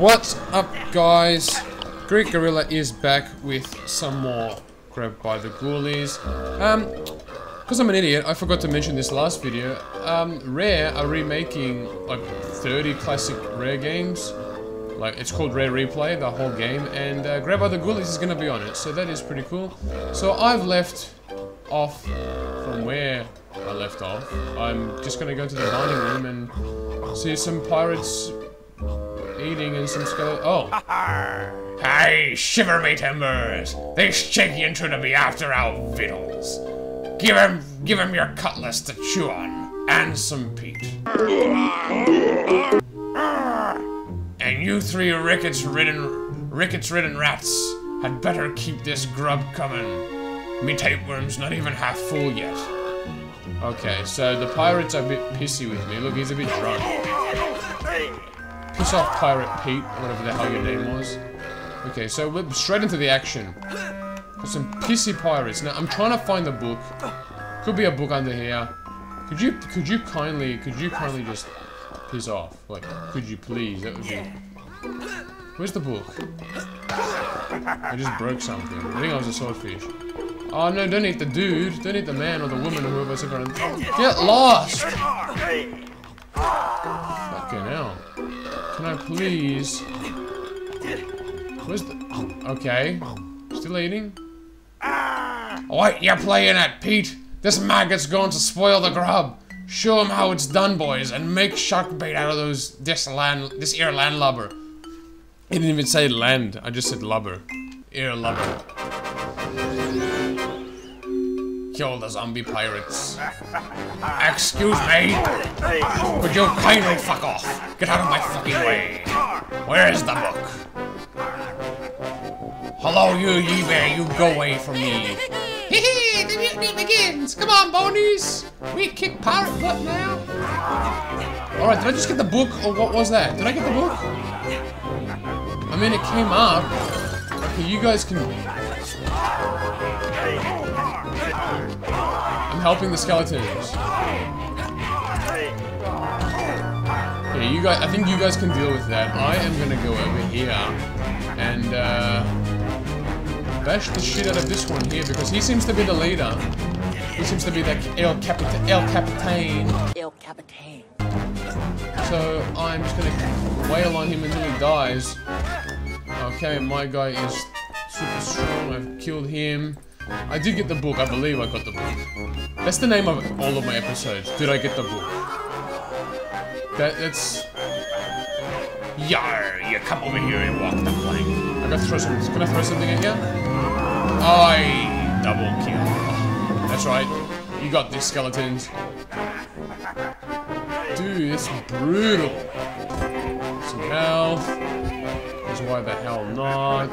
What's up, guys? Greek Gorilla is back with some more Grabbed by the Ghoulies. Um, because I'm an idiot, I forgot to mention this last video. Um, Rare are remaking like 30 classic Rare games. Like, it's called Rare Replay, the whole game, and uh, Grabbed by the Ghoulies is gonna be on it, so that is pretty cool. So I've left off from where I left off. I'm just gonna go to the dining room and see some pirates eating and some skeleton. Oh. Hey, shiver me timbers! This cheeky intruder be after our victuals. Give him, give him your cutlass to chew on, and some peat. And you three rickets-ridden, rickets-ridden rats had better keep this grub coming. Me tapeworm's not even half full yet. Okay, so the pirate's are a bit pissy with me. Look, he's a bit drunk. Off Pirate Pete, or whatever the hell your name was. Okay, so we're straight into the action. Got some pissy pirates. Now, I'm trying to find the book. Could be a book under here. Could you, could you kindly, could you kindly just piss off? Like, could you please? That would be... Where's the book? I just broke something. I think I was a swordfish. Oh no, don't eat the dude. Don't eat the man or the woman or whoever's ever... Get lost! Fucking hell. Can I please... Where's the... Okay. Still eating? Oh, what you playing at, Pete? This maggot's going to spoil the grub. Show 'em how it's done, boys, and make shark bait out of those this land this ear landlubber. He didn't even say land. I just said lubber. Ear lubber. Kill the zombie pirates. Excuse me? Would you kindly fuck off? Get out of my fucking way. Where is the book? Hello, you ye bear, you go away from me. Hee the mutiny begins! Come on, bonies! We kick pirate butt now! Alright, did I just get the book, or what was that? Did I get the book? I mean, it came up. Okay, you guys can... I'm helping the skeletons. Yeah, you guys, I think you guys can deal with that. I am gonna go over here and, uh, bash the shit out of this one here because he seems to be the leader. He seems to be the El Capitan. El Capitan. El Capitan. So I'm just gonna wail on him until he dies. Okay, my guy is super strong. I've killed him. I did get the book. I believe I got the book. That's the name of all of my episodes. Did I get the book? That, that's... Yar, you come over here and walk the plank. I gotta throw some... Can I throw something at you? I double kill. That's right. You got this, skeletons. Dude, it's brutal. Some health. Because why the hell not?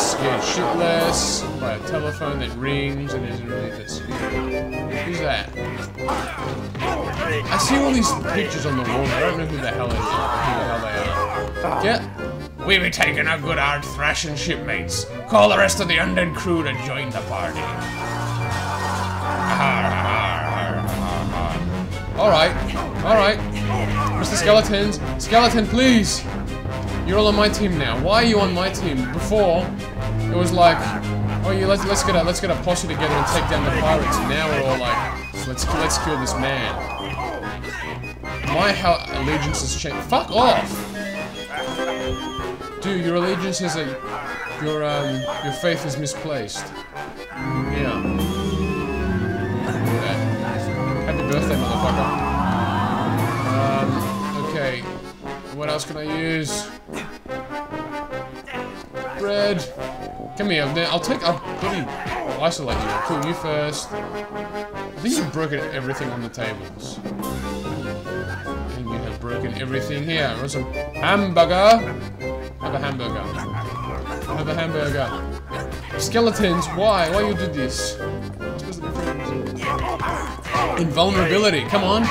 Scared shitless by a telephone that rings and isn't really that scary. Who's that? I see all these pictures on the wall. I don't know who the hell is. Who the hell they are. Get We be taking a good hard thrashing, shipmates. Call the rest of the undead crew to join the party. Alright, alright. Mr. Skeletons. Skeleton, please! You're all on my team now. Why are you on my team? Before, it was like, oh yeah, let's let's get a let's get a posse together and take down the pirates. Now we're all like, let's let's kill this man. My how allegiance has changed. Fuck off! Dude, your allegiance is a your um your faith is misplaced. Yeah. Yeah. Happy birthday, motherfucker. Um, okay. What else can I use? Bread. Come here. I'll take. I'll bloody isolate you. I'll kill you first. I think you've broken everything on the tables. And you have broken everything here. Want some hamburger? Have a hamburger. Have a hamburger. Skeletons, why? Why you do this? Invulnerability, come on.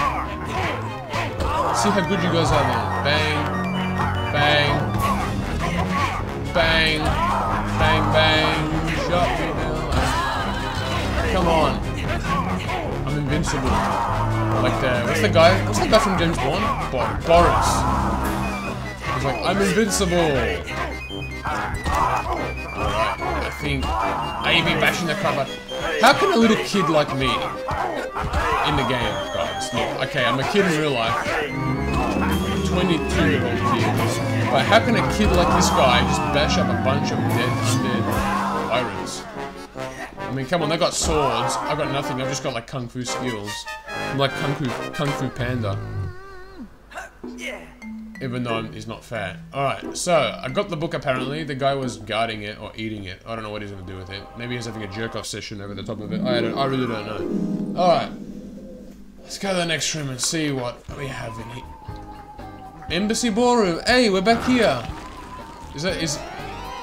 See how good you guys are. Bang. Bang, me. Come on. I'm invincible. Like the, what's the guy, what's the guy from James Bond? Bo Boris. He's like, I'm invincible. I think I be bashing the out. How can a little kid like me in the game, guys? Okay, I'm a kid in real life. 22 year old kid. But how can a kid like this guy just bash up a bunch of dead undead pirates? I mean, come on, they got swords. I've got nothing. I've just got like kung fu skills. I'm like kung fu, kung fu panda. Even though he's not fat. Alright, so, I got the book apparently. The guy was guarding it or eating it. I don't know what he's gonna do with it. Maybe he's having a jerk-off session over the top of it. I, don't, I really don't know. Alright. Let's go to the next room and see what we have in here. Embassy ballroom. Hey, we're back here. Is that is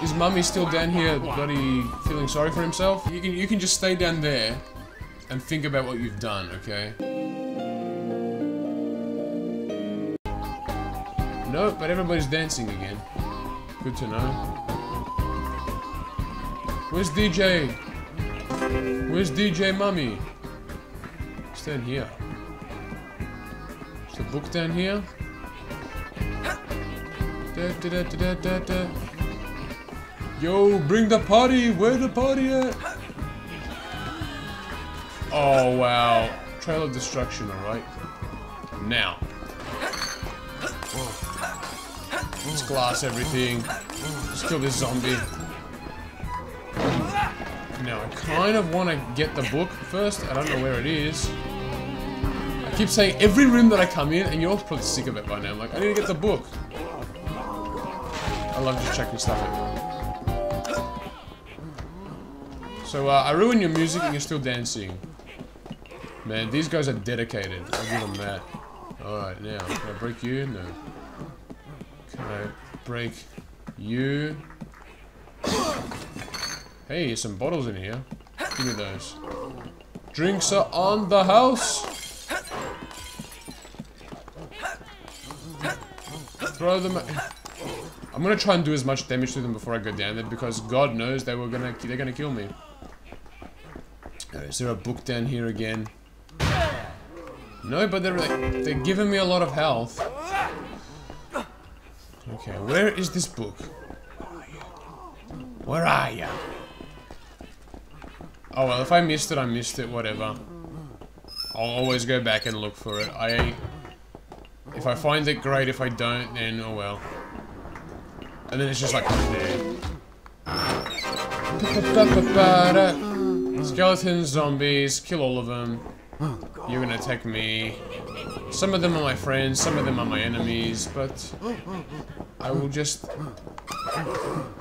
is Mummy still down here, bloody feeling sorry for himself? You can you can just stay down there and think about what you've done, okay? No, but everybody's dancing again. Good to know. Where's DJ? Where's DJ Mummy? Down here. Is the book down here? Da, da, da. Yo, bring the party! Where the party at? Oh, wow. Trail of destruction, alright. Now. Let's glass everything. Let's kill this zombie. Now, I kind of want to get the book first. I don't know where it is. I keep saying every room that I come in, and you're all probably sick of it by now. I'm like, I need to get the book. I love just checking stuff out. So, uh, I ruin your music and you're still dancing. Man, these guys are dedicated. I'll give them that. Alright, now, can I break you? No. Can I break you? Hey, there's some bottles in here. Give me those. Drinks are on the house! Throw them I'm gonna try and do as much damage to them before I go down there because God knows they were gonna they're gonna kill me. is there a book down here again? No, but they're they're giving me a lot of health. Okay, where is this book? Where are you? Oh well, if I missed it, I missed it. Whatever. I'll always go back and look for it. I if I find it, great. If I don't, then oh well. And then it's just like Skeletons, mm. zombies, kill all of them. Oh, You're gonna attack me. Some of them are my friends, some of them are my enemies, but I will just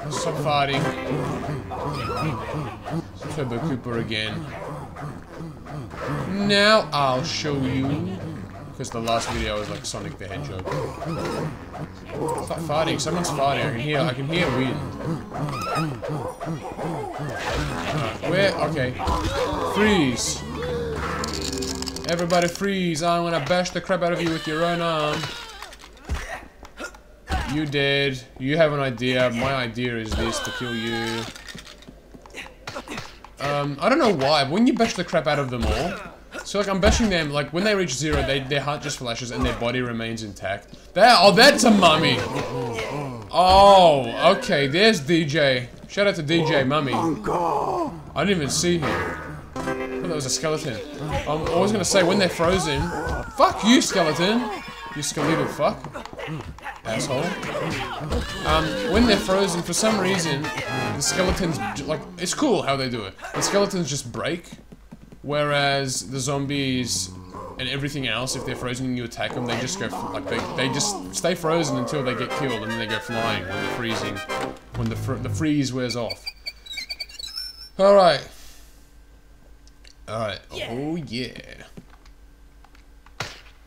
stop fighting. Turbo Cooper again. Now I'll show you because the last video was like Sonic the Hedgehog. Stop farting. Someone's farting. I can hear. I can hear wind. where? Okay. Freeze. Everybody freeze. I'm gonna bash the crap out of you with your own arm. You dead. You have an idea. My idea is this to kill you. Um, I don't know why. but When you bash the crap out of them all, so like I'm bashing them, like when they reach zero, they, their heart just flashes and their body remains intact. There, oh that's a mummy! Oh, okay, there's DJ. Shout out to DJ Mummy. I didn't even see him. Thought that was a skeleton. I'm always gonna say when they're frozen. Fuck you, skeleton! You skeletal fuck. Asshole. Um, when they're frozen, for some reason, the skeletons, like, it's cool how they do it. The skeletons just break, Whereas the zombies and everything else, if they're frozen and you attack them, they just go, like, they, they just stay frozen until they get killed, and then they go flying when the freezing, when the, fr the freeze wears off. Alright. Alright. Oh, yeah.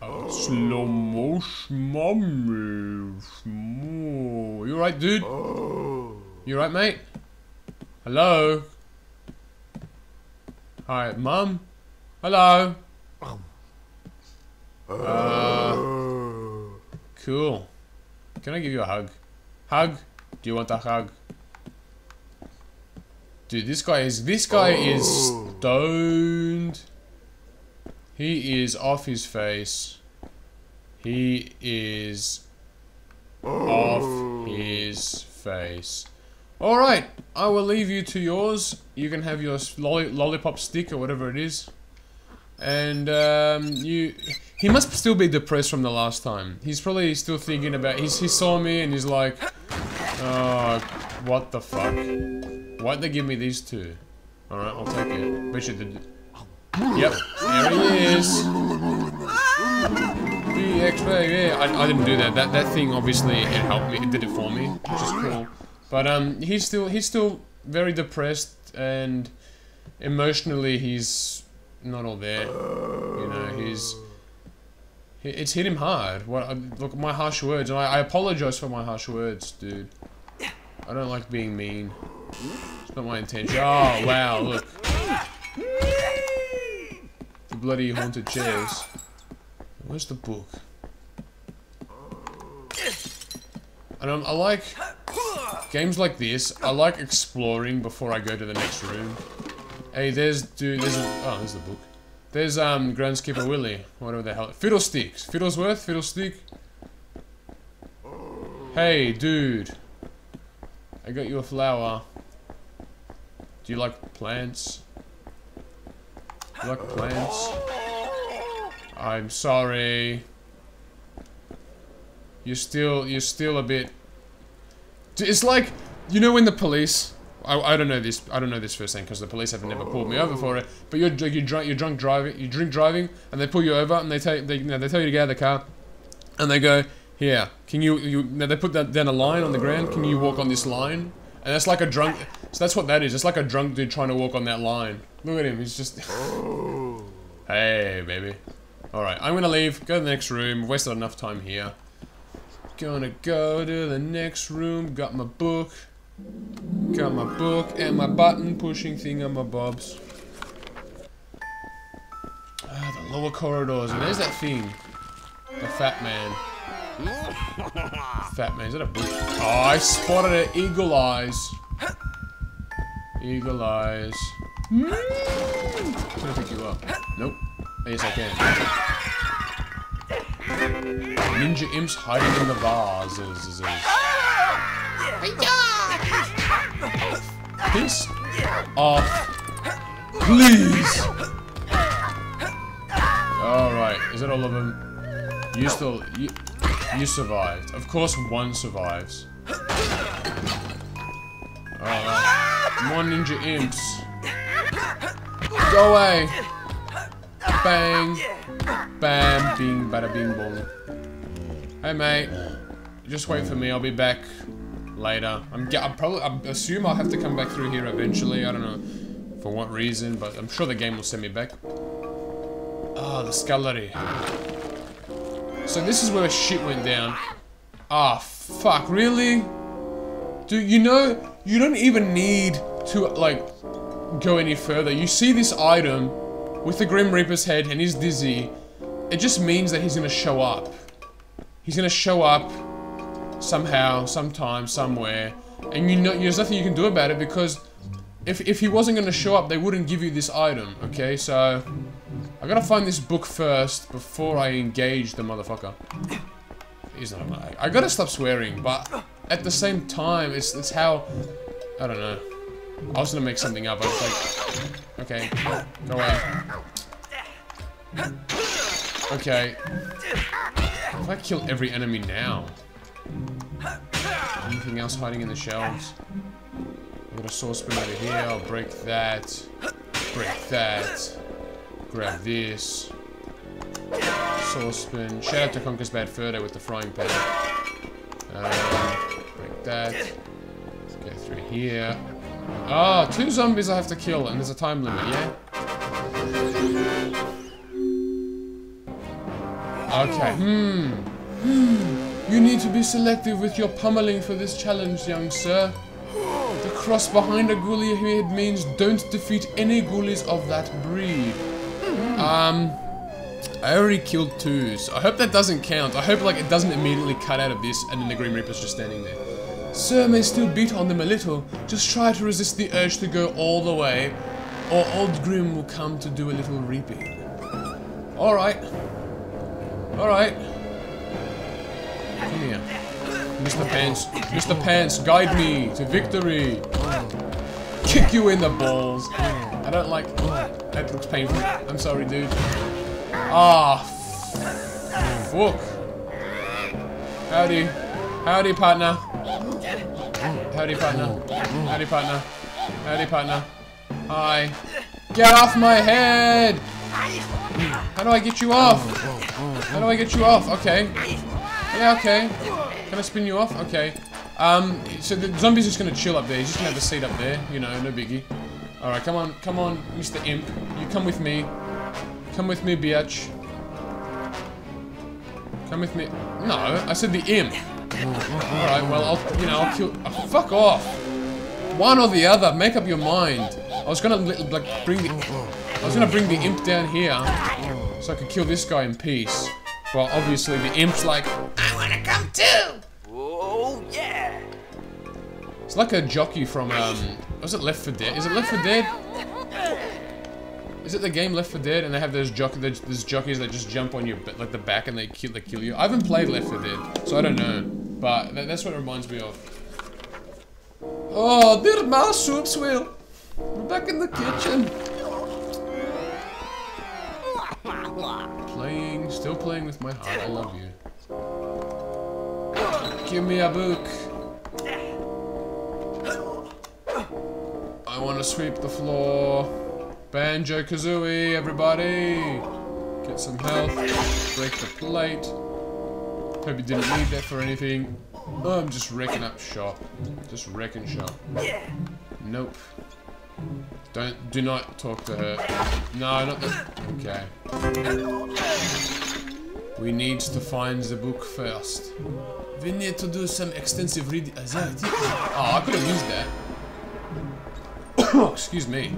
Oh, slow motion, mommy. You alright, dude? Oh. You alright, mate? Hello? Hi, Mum? Hello? Uh, cool. Can I give you a hug? Hug? Do you want a hug? Dude, this guy is, this guy is stoned. He is off his face. He is off his face. Alright, I will leave you to yours. You can have your lolli lollipop stick or whatever it is. And, um, you... He must still be depressed from the last time. He's probably still thinking about... He's, he saw me and he's like... Oh, what the fuck? Why'd they give me these two? Alright, I'll take it. Bet you did... Yep, there he is. The X-ray, yeah. I, I didn't do that. That that thing obviously it helped me. It did it for me, which is cool. But um, he's still he's still very depressed and emotionally he's not all there. You know, he's he- it's hit him hard. What look my harsh words, and I, I apologize for my harsh words, dude. I don't like being mean. It's not my intention. Oh wow, look. The bloody haunted chairs. Where's the book? And I like games like this. I like exploring before I go to the next room. Hey, there's dude. There's a, oh, there's the book. There's um Groundskeeper Willie, whatever the hell. Fiddlesticks, Fiddlesworth, Fiddlestick. Hey, dude. I got you a flower. Do you like plants? You like plants? I'm sorry. You're still, you're still a bit. It's like, you know, when the police. I, I don't know this. I don't know this firsthand because the police have never pulled me over for it. But you're you're drunk. You're drunk driving. You drink driving, and they pull you over, and they tell they you know, they tell you to get out of the car, and they go, here, can you you? Now they put that down a line on the ground. Can you walk on this line? And that's like a drunk. So that's what that is. It's like a drunk dude trying to walk on that line. Look at him. He's just. hey, baby. All right, I'm gonna leave. Go to the next room. Wasted enough time here. Gonna go to the next room. Got my book. Got my book and my button pushing thing on my bobs. Ah, the lower corridors. And there's that thing. The fat man. Fat man. Is that a bush? Oh, I spotted it. Eagle eyes. Eagle eyes. Can I pick you up? Nope. Yes, I can. Ninja imps hiding in the vases. Piss off. Please. Alright, is that all of them? You still. You, you survived. Of course, one survives. Alright. More ninja imps. Go away. Bang. Bam. Bing. Bada bing bong. Hey, mate. Just wait for me. I'll be back later. I'm, I'm probably. I assume I'll have to come back through here eventually. I don't know for what reason, but I'm sure the game will send me back. Ah, the scullery. So this is where shit went down. Ah, fuck, really? Dude, you know, you don't even need to, like, go any further. You see this item with the Grim Reaper's head and he's dizzy. It just means that he's gonna show up. He's gonna show up somehow, sometime, somewhere. And you know, there's nothing you can do about it because if, if he wasn't gonna show up, they wouldn't give you this item, okay? So, I gotta find this book first before I engage the motherfucker. He's not. I gotta stop swearing, but at the same time, it's it's how I don't know. I was gonna make something up. I was like, okay, go away. Okay. If I kill every enemy now, anything else hiding in the shelves? I got a saucepan over here. I'll break that. Break that. Grab this. Saucepan. Shout out to Conker's Bad Fur with the frying pan. Um, break that. Let's go through here. Oh, two zombies I have to kill, and there's a time limit, yeah? Okay. Hmm. Hmm. You need to be selective with your pummeling for this challenge, young sir. The cross behind a ghoulie head means don't defeat any ghoulies of that breed. Um, I already killed two, so I hope that doesn't count. I hope like it doesn't immediately cut out of this and then the Grim Reaper's just standing there. Sir may still beat on them a little. Just try to resist the urge to go all the way, or Old Grim will come to do a little reaping. Alright. Alright. Come here. Mr. Pants, Mr. Pants, guide me to victory. Kick you in the balls. I don't like. That looks painful. I'm sorry, dude. Ah, fuck. Howdy, howdy, partner. Howdy, partner. Howdy, partner. Howdy, partner. Hi. Get off my head! How do I get you off? How do I get you off? Okay. Yeah, okay. Can I spin you off? Okay. Um, so the zombie's just gonna chill up there. He's just gonna have a seat up there. You know, no biggie. Alright, come on, come on, Mr. Imp. You come with me. Come with me, bitch. Come with me. No, I said the imp. Alright, well, I'll, you know, I'll kill. Oh, fuck off. One or the other. Make up your mind. I was gonna, like, bring the. I was gonna bring the imp down here so I could kill this guy in peace. Well, obviously, the imp's like, I wanna come too! Oh, yeah. it's like a jockey from, um, was it Left 4 Dead? Is it Left 4 Dead? Is it the game Left 4 Dead and they have those jockey, those, jockeys that just jump on your, like, the back and they kill, they kill you? I haven't played Left 4 Dead, so I don't know. But tha- that's what it reminds me of. Oh, dear mouse soups, Will. We're back in the kitchen. Playing, still playing with my heart. I love you. Give me a book. I want to sweep the floor. Banjo Kazooie, everybody. Get some health. Break the plate. Hope you didn't need that for anything. Oh, I'm just wrecking up shop. Just wrecking shop. Nope. Don't, do not talk to her. No, not the, okay. We need to find the book first. We need to do some extensive reading. Oh, I could have used that. Excuse me.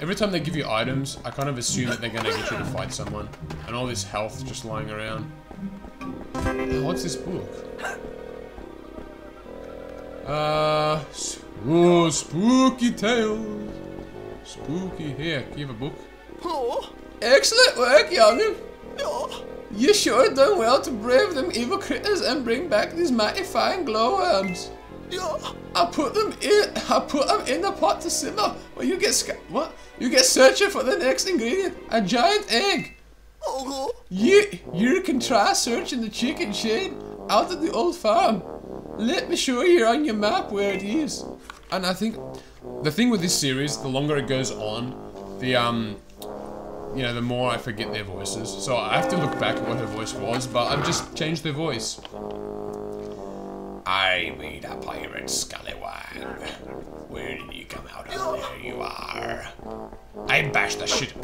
Every time they give you items, I kind of assume that they're gonna get you to fight someone. And all this health just lying around. Oh, What's this book? Uh, ooh, spooky tales. Spooky. Here, give a book. Oh, Excellent work, young'un. oh. You sure done well to brave them evil critters and bring back these mighty fine glowworms. I put them in. I put them in the pot to simmer. Well, you get what? You get searching for the next ingredient, a giant egg. Oh, You you can try searching the chicken shed out at the old farm. Let me show you on your map where it is. And I think the thing with this series, the longer it goes on, the um, you know, the more I forget their voices. So I have to look back at what her voice was, but I've just changed their voice. I read a pirate scallywag. Where did you come out of? There you are. I bashed the shit.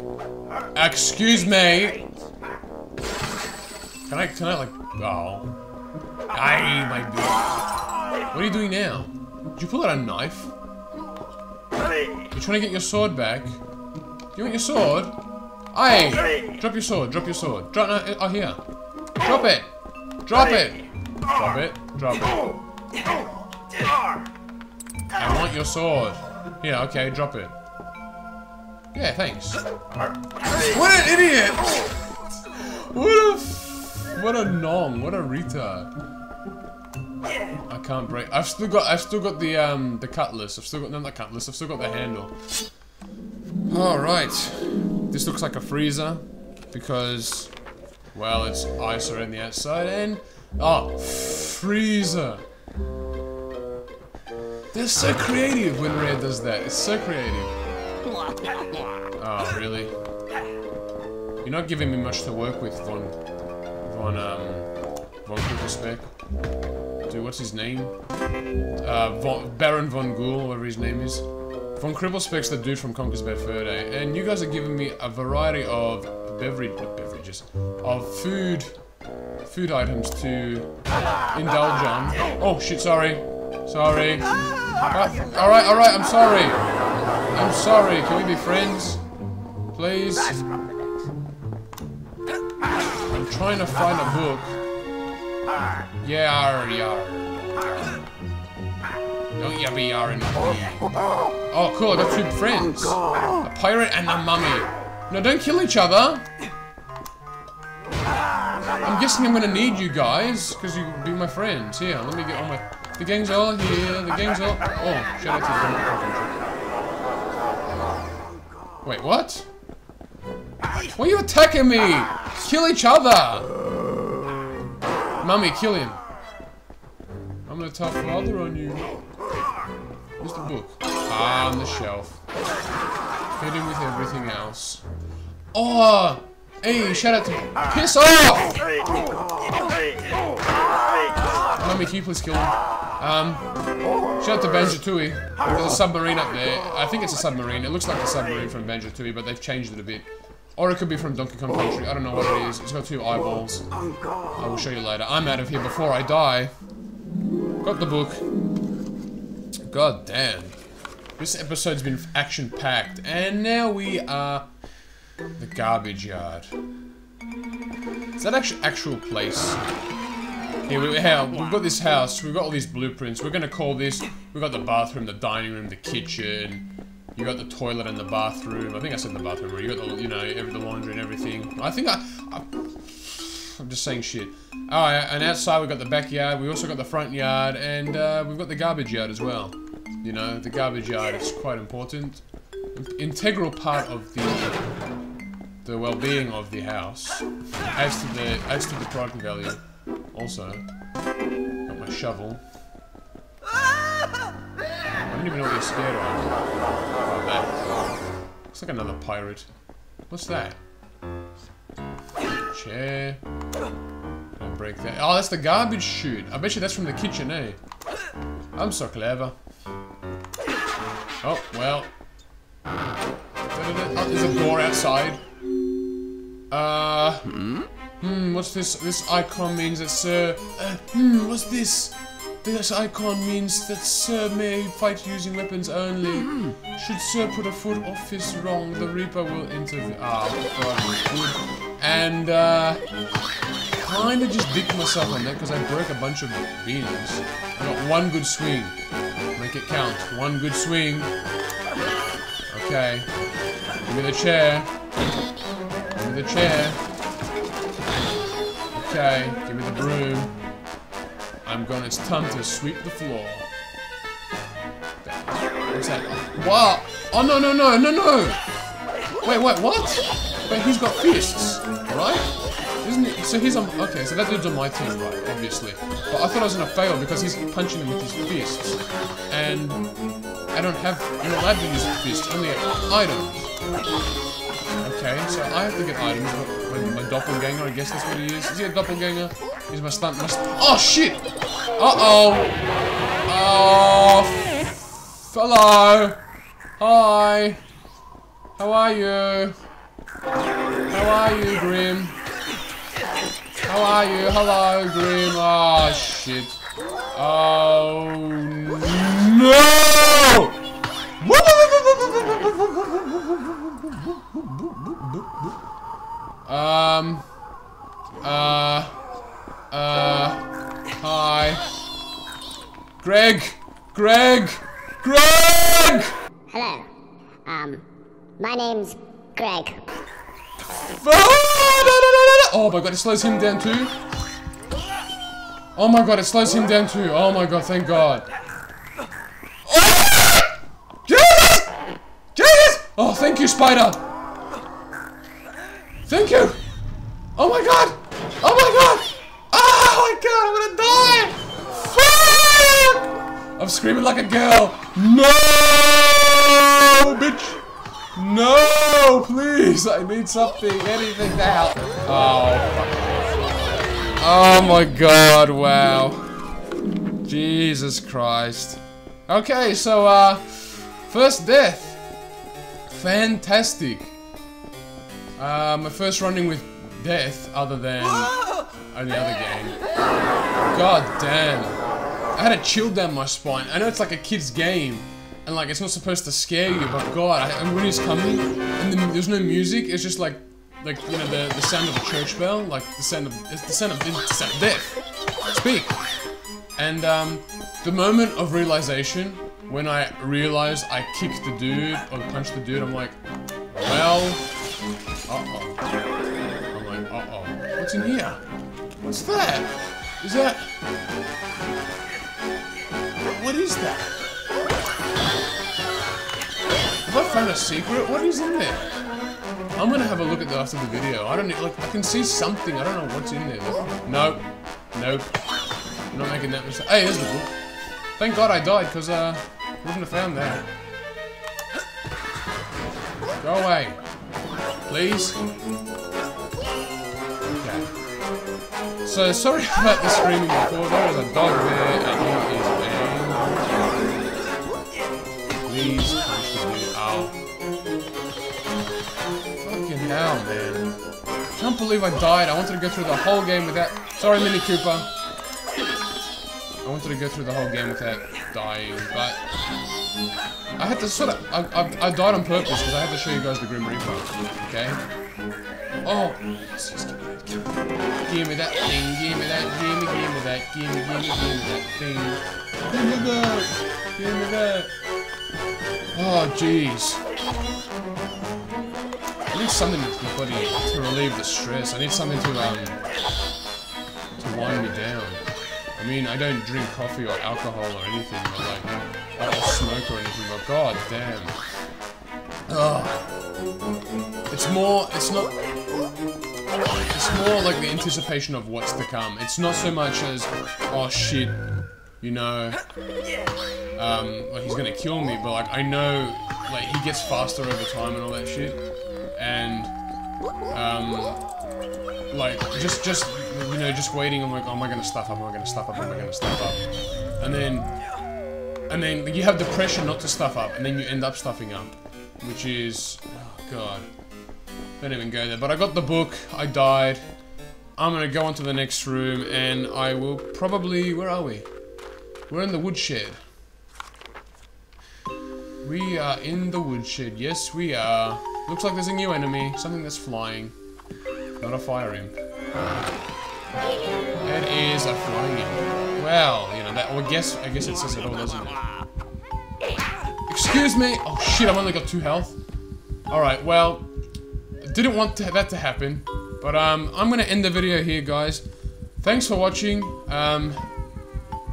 Excuse me. Can I, can I like, oh. I might be. What are you doing now? Did you pull out a knife? You're trying to get your sword back? Do You want your sword? Aye! Drop your sword, drop your sword. Drop, no, oh here. Drop it! Drop it! Drop it, drop it. I want your sword. Yeah, okay, drop it. Yeah, thanks. What an idiot! What a what a nong, what a retard. I can't break. I've still got. I've still got the um the cutlass. I've still got no, not cutlass. I've still got the handle. All right. This looks like a freezer because, well, it's ice around the outside and oh, freezer. They're so creative when Rare does that. It's so creative. Oh, really? You're not giving me much to work with, Von. Von, um. Von Kugelspec. Dude, what's his name? Uh, Von, Baron Von Ghoul, whatever his name is. Von Kriplespac's the dude from Conker's Bad Fur Day. And you guys are giving me a variety of beverage, beverages, of food, food items to indulge on. Oh, shit, sorry. Sorry. Uh, alright, alright, I'm sorry. I'm sorry. Can we be friends? Please? I'm trying to find a book. Yar, yar. Don't ya be yarring. Oh, cool, I got two friends. A pirate and a mummy. No, don't kill each other. I'm guessing I'm gonna need you guys, because you be my friends. Here, let me get all my... The gang's all here, the gang's all... Oh, shout out to the Wait, what? Why are you attacking me? Kill each other! Mummy, kill him. I'm gonna tell father on you. Where's the book? Ah, on the shelf. Hidden with everything else. Oh! Hey, shout out to... Piss off! Mummy, can you please kill him? Um, shout out to Banjo-Tooie. There's a submarine up there. I think it's a submarine. It looks like a submarine from Banjo-Tooie, but they've changed it a bit. Or it could be from Donkey Kong Country. I don't know what it is. It's got two eyeballs. I will show you later. I'm out of here before I die. Got the book. God damn. This episode's been action-packed. And now we are... The garbage yard. Is that actual actual place? Yeah, we, how, we've got this house, we've got all these blueprints. We're gonna call this, we've got the bathroom, the dining room, the kitchen. You got the toilet and the bathroom. I think I said the bathroom, where you got the, you know, every, the laundry and everything. I think I, I I'm just saying shit. Alright, and outside we've got the backyard, we also got the front yard, and uh, we've got the garbage yard as well. You know, the garbage yard is quite important. Integral part of the the well-being of the house. As to the as to the product value. Also, got my shovel. I don't even know what they're scared of. Looks like another pirate. What's that? Chair. Don't break that. Oh, that's the garbage chute. I bet you that's from the kitchen, eh? I'm so clever. Oh, well. Oh, there's a door outside. Uh, hmm, what's this? This icon means that Sir. Uh, hmm, what's this? This icon means that Sir may fight using weapons only. Should Sir put a foot off his wrong, the Reaper will intervene. Ah. And, uh, kinda just dicked myself on that because I broke a bunch of beans. I got one good swing. Make it count. One good swing. Okay. Give me the chair. The chair. Okay, give me the broom. I'm gonna, time to sweep the floor. What's that? Wow! Oh, no, no, no, no, no! Wait, wait, what? But he's got fists, right? Isn't it? So he's on, okay, so that dude's on my team, right, obviously. But I thought I was gonna fail because he's punching him with his fists. And I don't have, I'm not allowed to use fists, only items. Okay, so I have to get items. My, my doppelganger, I guess that's what he is. Is he a doppelganger? He's my stunt. My st oh shit! Uh oh! Oh! Hello! Hi! How are you? How are you, Grim? How are you? Hello, Grim. Oh shit. Oh no! Um. Uh. Uh. Hi. Greg! Greg! Greg! Hello. Um, my name's Greg. Oh my god, it slows him down too. Oh my god, it slows him down too. Oh my god, thank god. Oh! Jesus! Jesus! Oh, thank you, Spider. Thank you. Oh my god. Oh my god. Oh my god, I'm gonna die. Fuck! I'm screaming like a girl. No, bitch. No, please! I need something, anything now. Oh. Oh my god, wow. Jesus Christ. Okay, so, uh, first death. Fantastic. Uh, my first running with death, other than any other game. God damn. I had a chill down my spine. I know it's like a kid's game, and like it's not supposed to scare you, but God, I, and when he's coming, and then there's no music, it's just like, like you know the the sound of a church bell, like the sound of it's the sound of, it's the sound of death. Speak. And um, the moment of realization when I realized I kicked the dude or punched the dude, I'm like, well, uh oh. I'm like, uh oh. What's in here? What's that? Is that... What is that? Have I found a secret? What is in there? I'm gonna have a look at that after the video. I don't know, like, I can see something. I don't know what's in there. Nope. Nope. I'm not making that mistake. Hey, there's the book. Thank God I died, because, uh, wouldn't have found that. Go away. Please. Okay. So, sorry about the screaming before. There is a dog there, and he is angry. Please, the video. Ow. Fucking hell, man. I can't believe I died. I wanted to go through the whole game without... Sorry, Mini Cooper. I wanted to go through the whole game without dying, but... I had to sort of... I, I, I died on purpose because I had to show you guys the Grim Reaper, okay? Oh! Give me that, thing, give me that, give me, give me that, give me, give me, give me that thing. Give me that! Give me that! Oh, jeez. I need something to, bloody, to relieve the stress. I need something to, um... to wind me down. I mean, I don't drink coffee or alcohol or anything, but like, or smoke or anything, but god damn. Ugh. It's more, it's not, it's more like the anticipation of what's to come. It's not so much as, oh shit, you know, um, like he's gonna kill me, but like, I know, like, he gets faster over time and all that shit, and, um, like, just, just, you know, just waiting, I'm like, oh, am I gonna stuff up, am I gonna stuff up, am I gonna stuff up, and then, and then you have the pressure not to stuff up, and then you end up stuffing up, which is, oh god, don't even go there, but I got the book, I died, I'm gonna go on to the next room, and I will probably, where are we? We're in the woodshed. We are in the woodshed, yes we are. Looks like there's a new enemy, something that's flying. Not a fire imp. It is a flying imp. Well, you know, that, well, I guess, I guess it says it all, doesn't it? Excuse me! Oh shit, I've only got two health. Alright, well, didn't want to, that to happen, but um, I'm gonna end the video here, guys. Thanks for watching. Um,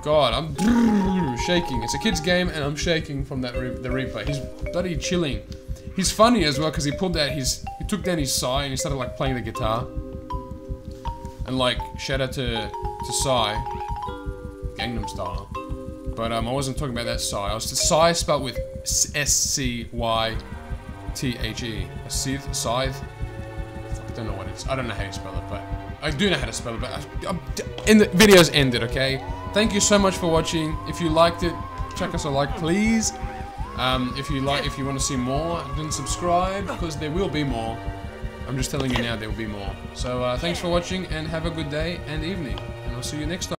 God, I'm shaking. It's a kid's game, and I'm shaking from that re the replay. He's bloody chilling. He's funny as well because he pulled out his, he took down his Psy and he started like playing the guitar. And like, shout out to to Psy, Gangnam Style. But um, I wasn't talking about that Psy. I was Psy spelled with S C Y T H E. A scythe, scythe. I don't know what it's. I don't know how you spell it, but I do know how to spell it. But in the video's ended, okay. Thank you so much for watching. If you liked it, check us a like, please. Um, if you like, if you want to see more, then subscribe because there will be more. I'm just telling you now, there will be more. So uh, thanks for watching and have a good day and evening, and I'll see you next time.